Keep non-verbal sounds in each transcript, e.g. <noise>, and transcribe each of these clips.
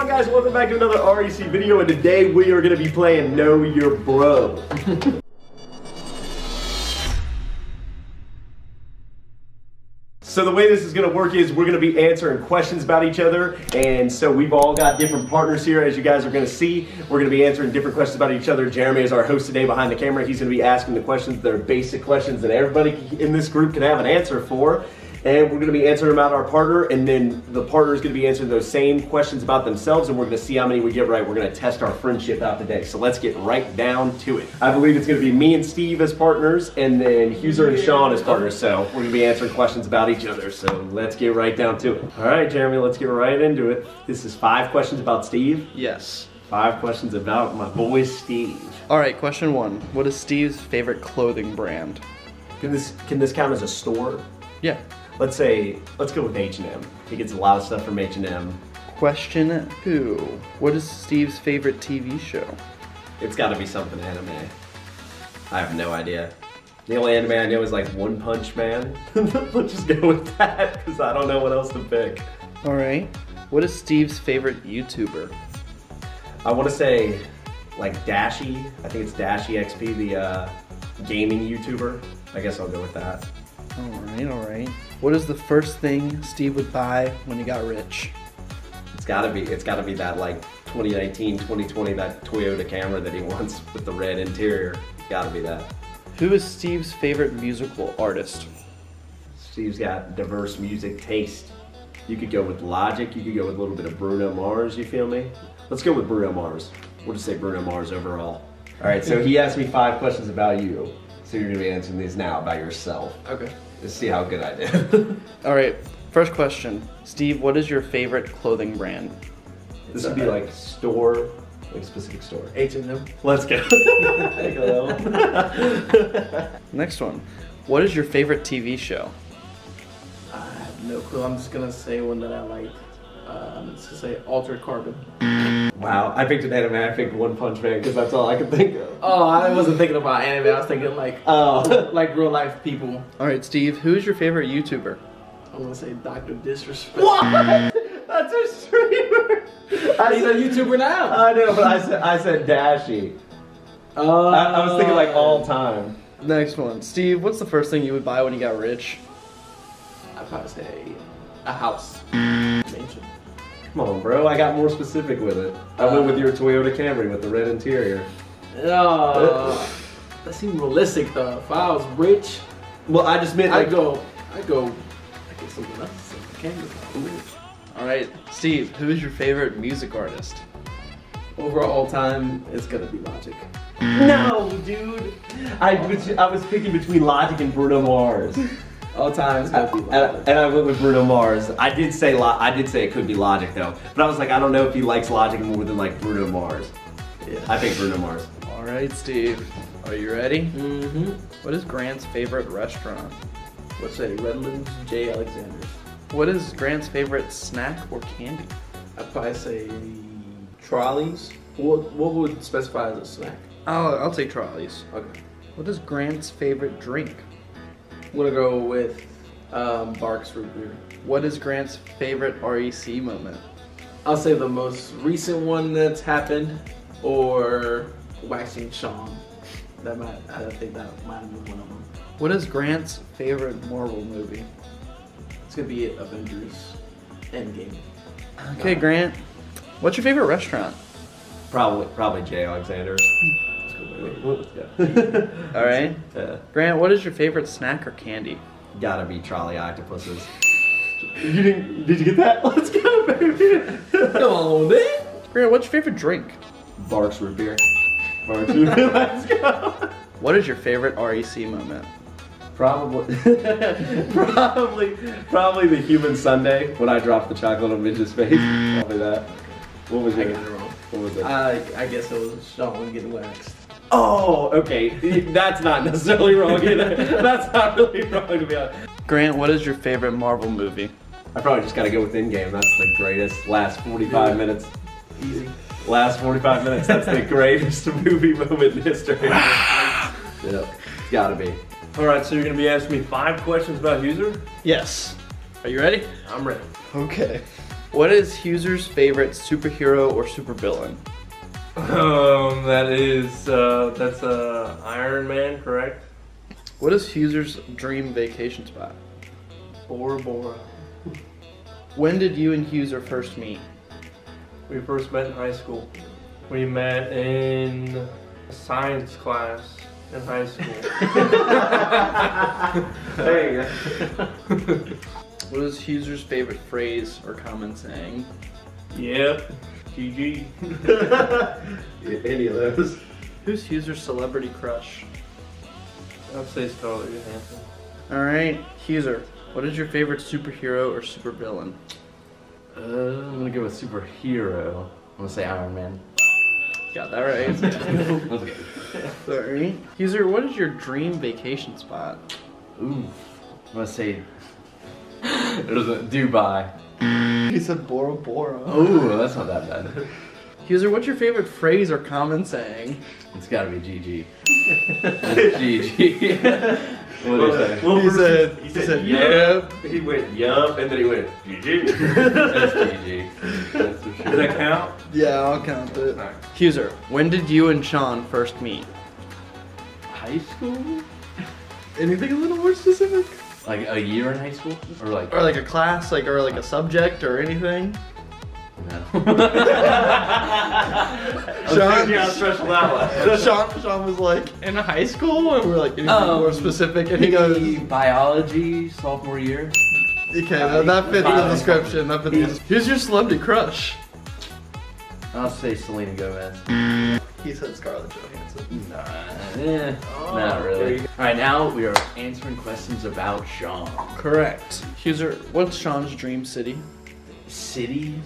on guys, welcome back to another REC video and today we are going to be playing Know Your Bro. So the way this is gonna work is we're gonna be answering questions about each other, and so we've all got different partners here, as you guys are gonna see. We're gonna be answering different questions about each other. Jeremy is our host today behind the camera. He's gonna be asking the questions that are basic questions that everybody in this group can have an answer for and we're going to be answering about our partner, and then the partner is going to be answering those same questions about themselves, and we're going to see how many we get right. We're going to test our friendship out today. So let's get right down to it. I believe it's going to be me and Steve as partners, and then Huser and Sean as partners. So we're going to be answering questions about each other. So let's get right down to it. All right, Jeremy, let's get right into it. This is five questions about Steve. Yes. Five questions about my boy Steve. All right, question one. What is Steve's favorite clothing brand? Can this can this count as a store? Yeah. Let's say, let's go with H&M. He gets a lot of stuff from H&M. Question two. What is Steve's favorite TV show? It's gotta be something anime. I have no idea. The only anime I know is like One Punch Man. <laughs> Let's just go with that, because I don't know what else to pick. All right. What is Steve's favorite YouTuber? I want to say like Dashie. I think it's Dashie XP, the uh, gaming YouTuber. I guess I'll go with that. Oh, all right, all right. What is the first thing Steve would buy when he got rich? It's gotta be, it's gotta be that like 2019, 2020, that Toyota Camry that he <laughs> wants with the red interior. Gotta be that. Who is Steve's favorite musical artist? Steve's got diverse music taste. You could go with Logic, you could go with a little bit of Bruno Mars, you feel me? Let's go with Bruno Mars. We'll just say Bruno Mars overall. All right, so he asked me five questions about you. So you're gonna be answering these now about yourself. Okay. Let's see how good I did. <laughs> All right, first question. Steve, what is your favorite clothing brand? this would be like store, like specific store. H&M. Let's go. <laughs> Next one. What is your favorite TV show? I have no clue. I'm just gonna say one that I like. Um, I'm just gonna say Altered Carbon. Wow, I picked an anime. I picked One Punch Man because that's all I could think of. Oh, I wasn't thinking about anime. I was thinking like Oh. <laughs> like real life people. All right, Steve, who is your favorite YouTuber? I'm gonna say Doctor Disrespect. what? <laughs> That's a streamer. I <laughs> He's a YouTuber now. I know, but I said I said Dashie. Uh, I, I was thinking like all time. Next one. Steve, what's the first thing you would buy when you got rich? I'd probably say a house. Mansion. Come on, bro. I got more specific with it. I went with your Toyota Camry with the red interior. Uh, that seemed realistic though. If I was rich, Well, I just meant I'd go. I'd go. I get something else. I can't All right, Steve, who is your favorite music artist? Over all time, it's gonna be Logic. No, <laughs> dude. I was I was picking between Logic and Bruno Mars. <laughs> All time, it's and, gonna be Logic. and I went with Bruno Mars. I did say Lo- I did say it could be Logic though, but I was like I don't know if he likes Logic more than like Bruno Mars. Yeah. I think Bruno Mars. All right, Steve, are you ready? Mm-hmm. What is Grant's favorite restaurant? Let's say Redlands J. Alexander. What is Grant's favorite snack or candy? I'd probably say Trollis. What what would specify as a snack? I'll, I'll take Trollis. Okay. What is Grant's favorite drink? I'm gonna go with um, Barq's root beer. What is Grant's favorite REC moment? I'll say the most recent one that's happened, or waxing Sean. That might I think that might be one of them. What is Grant's favorite Marvel movie? It's gonna be Avengers Endgame. Okay, Grant, what's your favorite restaurant? Probably probably J. Alexander's. <laughs> Let's go. All right. <laughs> Uh, Grant, what is your favorite snack or candy? gotta be Trolli Octopuses. You didn't? Did you get that? <laughs> Let's go, baby. Come on, man. Grant, what's your favorite drink? Barq's root beer. Barq's root beer. <laughs> Let's go. What is your favorite REC moment? Probably, probably, probably the human Sunday when I dropped the chocolate on Midge's face. Probably that. What was it? I got it wrong. What was it? I I guess it was Sean getting waxed. Oh, okay. That's not necessarily wrong either. <laughs> That's not really wrong to be honest. Grant, what is your favorite Marvel movie? I probably just gotta go with Endgame. That's the greatest. Last 45 minutes. Easy. Last 45 minutes. That's the <laughs> greatest movie moment in history. <laughs> yep. It's gotta be. All right, so you're gonna be asking me five questions about Huser. Yes. Are you ready? I'm ready. Okay. What is Huser's favorite superhero or supervillain? Um, that is uh, that's uh, Iron Man, correct? What is Huser's dream vacation spot? Bora Bora. When did you and Huser first meet? We first met in high school. We met in science class in high school. <laughs> <laughs> Hey. What is Huser's favorite phrase or common saying? yep. GG. <laughs> Any of those. Who's Huser's celebrity crush? I'd say Scarlett Johansson. All right, Huser. What is your favorite superhero or supervillain? Uh, I'm gonna go with superhero. I'm gonna say Iron Man. Got that right. <laughs> Let's. Sorry. Huser, what is your dream vacation spot? Ooh, I'm gonna say <laughs> there's a Dubai. <laughs> He said Bora Bora. Oh, that's not that bad. <laughs> Huser, what's your favorite phrase or common saying? It's gotta be GG. GG. <laughs> what do you say? Uh, well, He first said- he he said, said, yup. He went yup, and then he went GG. That's GG. That's for Does that count? Yeah, I'll count it. Alright. Huser, when did you and Sean first meet? High school? Anything a little more specific? Like a year in high school? Or like Or like a class, like or like a subject or anything? no. <laughs> <laughs> Sean, Yeah, special that was. Sean, Sean was like in high school, and we're like anything Um, more specific, and he goes, biology sophomore year. "Okay, that, that fits the description. That fits. The, here's your celebrity crush." I'll say Selena Gomez. He said Scarlett Johansson. Nah, eh, Oh, not really. All right, now we are answering questions about Sean. Correct. Huser, what's Sean's dream city? City?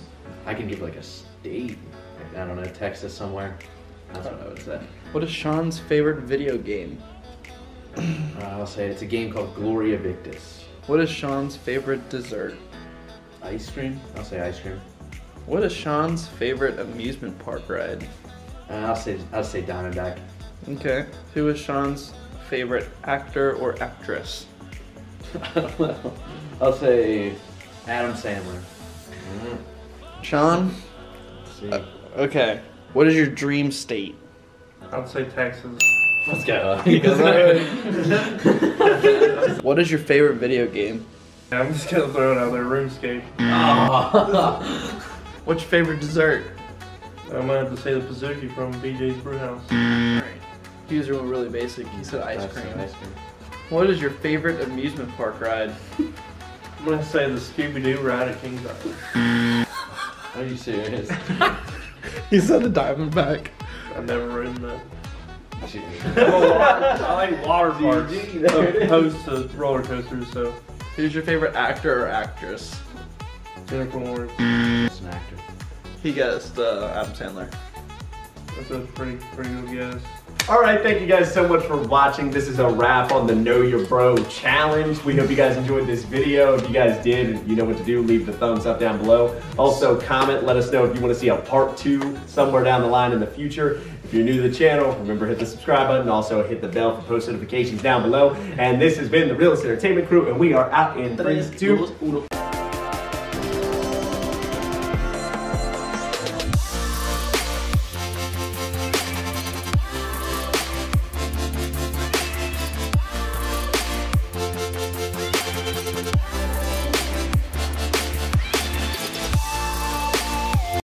I can give like a state. Like, I don't know, Texas somewhere. That's what I would say. What is Sean's favorite video game? Uh, I'll say it's a game called Gloria Victis. What is Sean's favorite dessert? Ice cream? I'll say ice cream. What is Sean's favorite amusement park ride? Uh, I'll say I'll say Diamondback. Okay. Who is Sean's favorite actor or actress? I don't know. I'll say Adam Sandler. Sean? Let's see. Uh, okay. What is your dream state? I'd say Texas. Let's go. <laughs> What is your favorite video game? I'm just gonna throw it out there. RuneScape. Oh. What's your favorite dessert? I'm gonna have to say the Pizookie from BJ's Brewhouse. Mm. These are really basic. He said ice cream. Ice cream. What is your favorite amusement park ride? <laughs> I'm gonna say the Scooby Doo ride at King's Island. Are you serious? <laughs> He said the Diamondback. I've never ridden that. Jeez. <laughs> I like water parks opposed to roller coasters, so Who's your favorite actor or actress? Jennifer Lawrence. It's an actor. He guessed uh, Adam Sandler. That's a pretty pretty good guess. All right, thank you guys so much for watching. This is a wrap on the Know Your Bro challenge. We hope you guys enjoyed this video. If you guys did, you know what to do. Leave the thumbs up down below. Also, comment. Let us know if you want to see a part two somewhere down the line in the future. If you're new to the channel, remember hit the subscribe button. Also, hit the bell for post notifications down below. And this has been the Realest Entertainment Crew, and we are out in three, two.